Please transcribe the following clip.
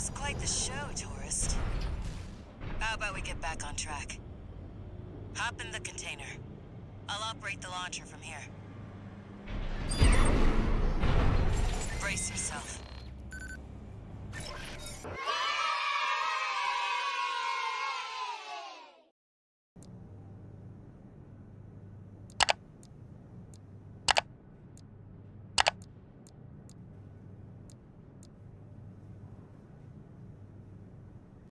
was quite the show, tourist. How about we get back on track? Hop in the container. I'll operate the launcher from here.